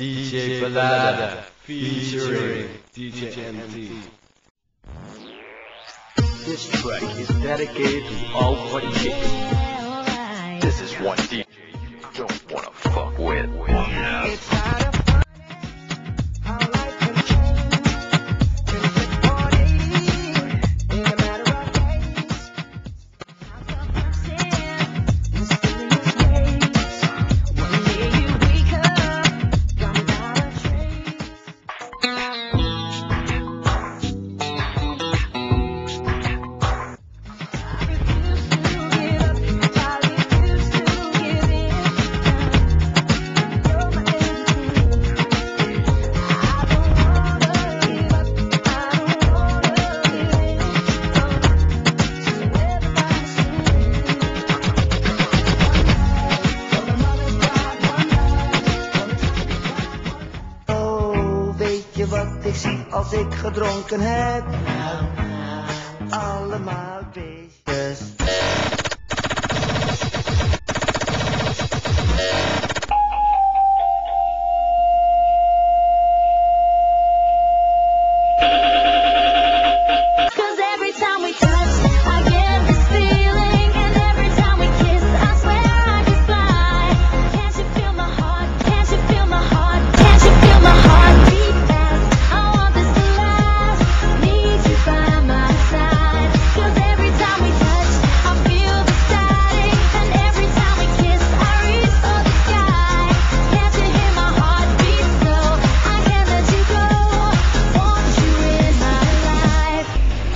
DJ Pallada featuring DJ MT. This track is dedicated to all party chicks. This is one thing. als ik gedronken heb. Allemaal.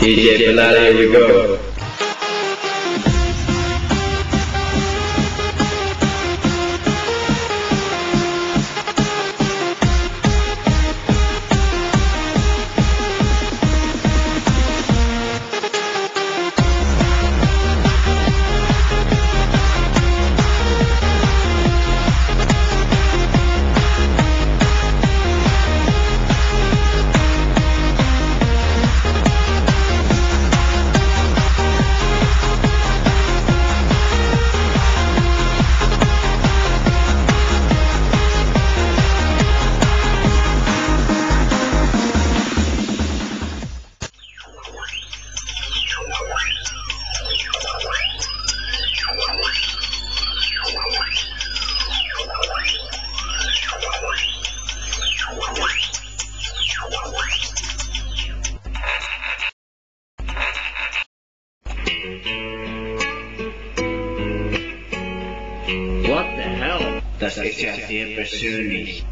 DJ Benari, here we go. Das ist ja sehr persönlich.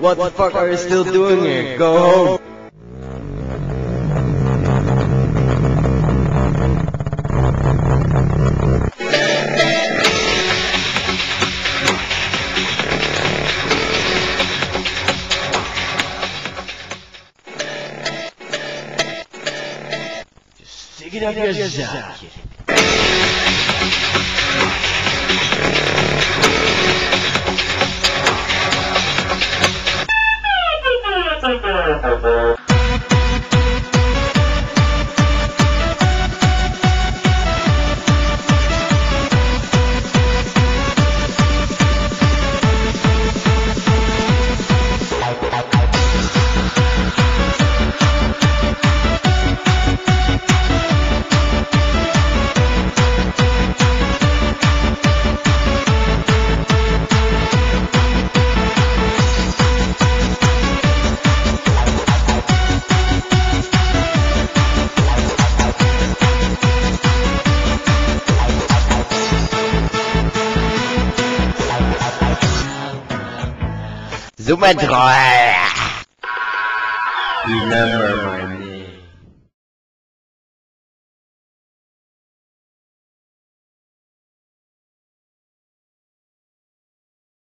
What, the fuck, are you still, doing, here? Go home. Just stick it up your jacket. of the Zuma Remember my name.